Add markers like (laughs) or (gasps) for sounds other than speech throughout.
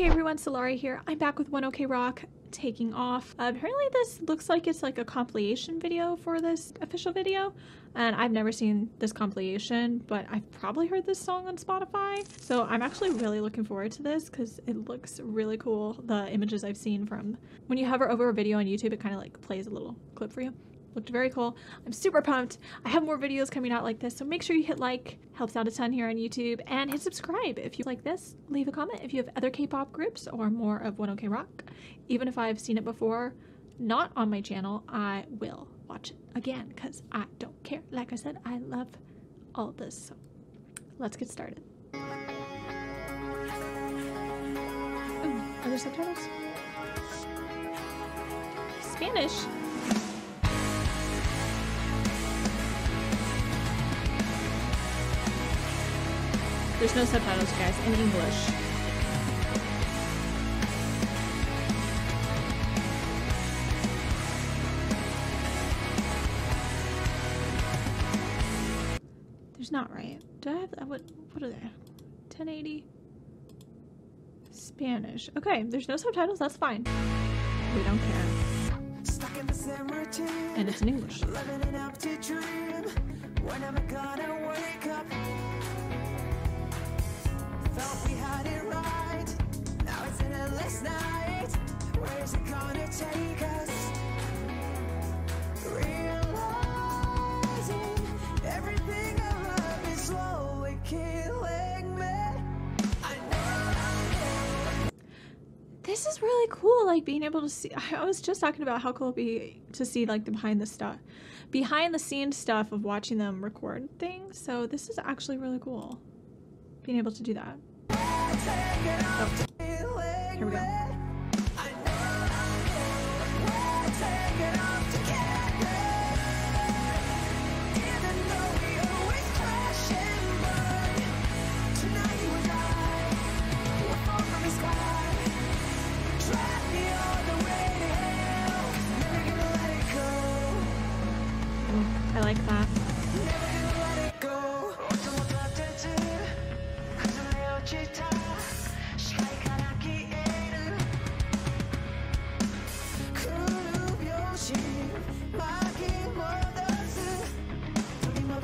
Hey everyone, Solari here. I'm back with One OK Rock taking off. Uh, apparently this looks like it's like a compilation video for this official video and I've never seen this compilation but I've probably heard this song on Spotify so I'm actually really looking forward to this because it looks really cool the images I've seen from when you hover over a video on YouTube it kind of like plays a little clip for you looked very cool. I'm super pumped. I have more videos coming out like this, so make sure you hit like, helps out a ton here on YouTube, and hit subscribe if you like this. Leave a comment if you have other K-pop groups or more of One OK Rock. Even if I've seen it before, not on my channel, I will watch it again because I don't care. Like I said, I love all this, so let's get started. Ooh, are there subtitles? Spanish. There's no subtitles, guys, in English. There's not, right? Do I have, uh, what, what are they? 1080? Spanish. Okay, there's no subtitles, that's fine. We don't care. And it's in English. This is really cool, like being able to see. (laughs) I was just talking about how cool it'd be to see like the behind the stuff, behind the scenes stuff of watching them record things. So this is actually really cool being able to do that. Oh. Here we go. I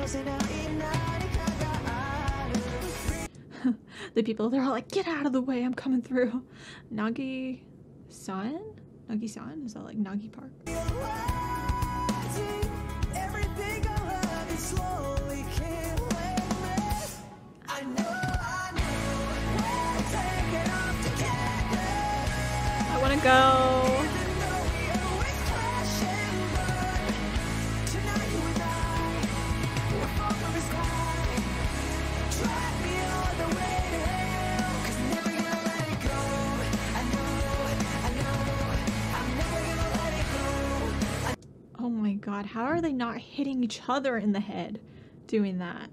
(laughs) the people they're all like get out of the way i'm coming through. Nagi san? Nagi san? Is that like nagi park? I want to go. How are they not hitting each other in the head doing that?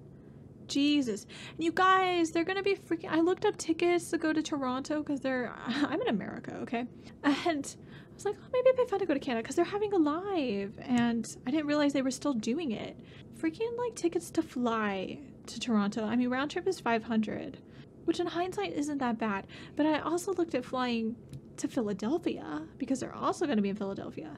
Jesus. And you guys, they're gonna be freaking. I looked up tickets to go to Toronto because they're. (laughs) I'm in America, okay? And I was like, oh, maybe it'd be fun to go to Canada because they're having a live. And I didn't realize they were still doing it. Freaking like tickets to fly to Toronto. I mean, round trip is 500, which in hindsight isn't that bad. But I also looked at flying to Philadelphia because they're also going to be in Philadelphia.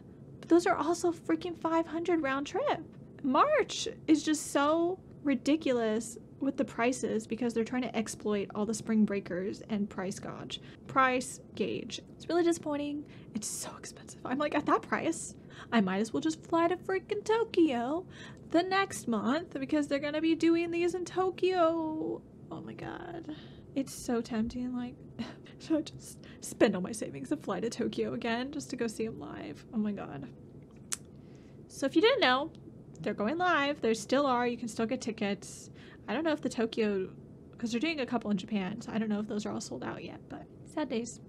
Those are also freaking 500 round trip. March is just so ridiculous with the prices because they're trying to exploit all the spring breakers and price gauge. Price gauge. It's really disappointing. It's so expensive. I'm like, at that price, I might as well just fly to freaking Tokyo the next month because they're gonna be doing these in Tokyo. Oh my god. It's so tempting. Like, (laughs) should I just spend all my savings and fly to Tokyo again just to go see him live? Oh my god. So if you didn't know, they're going live. There still are. You can still get tickets. I don't know if the Tokyo, because they're doing a couple in Japan, so I don't know if those are all sold out yet, but sad days.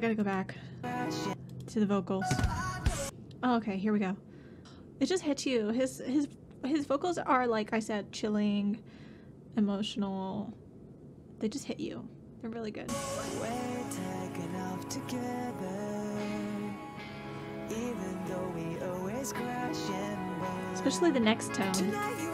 I gotta go back to the vocals. Oh, okay, here we go. It just hits you. His his his vocals are like I said, chilling, emotional. They just hit you. They're really good. We're taken off together. Even though we always crash and burn. Especially the next tone. Tonight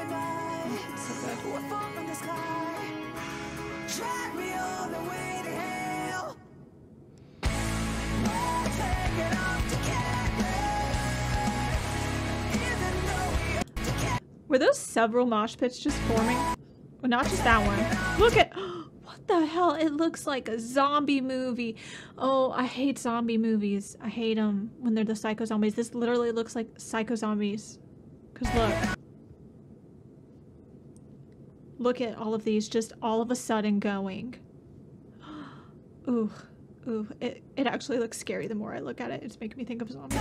Were those several mosh pits just forming? Well, not just that one. Look at (gasps) what the hell? It looks like a zombie movie. Oh, I hate zombie movies. I hate them when they're the psycho zombies. This literally looks like psycho zombies. Cause look, look at all of these just all of a sudden going. (gasps) Ooh, ooh. It it actually looks scary the more I look at it. It's making me think of zombies.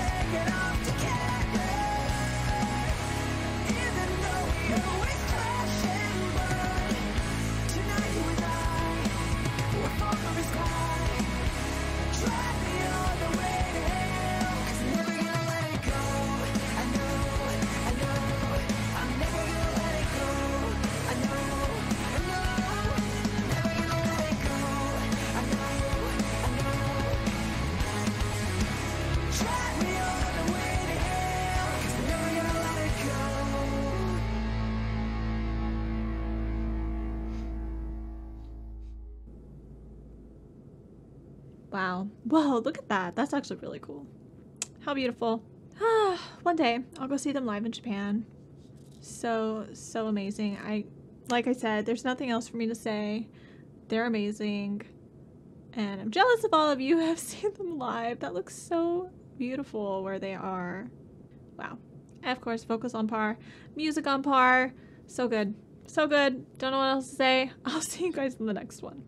Wow. Whoa, look at that. That's actually really cool. How beautiful. (sighs) One day I'll go see them live in Japan. So, so amazing. I, like I said, there's nothing else for me to say. They're amazing. And I'm jealous of all of you who have (laughs) seen them live. That looks so beautiful where they are. Wow. And of course, vocals on par, music on par. So good. So good. Don't know what else to say. (laughs) I'll see you guys in the next one.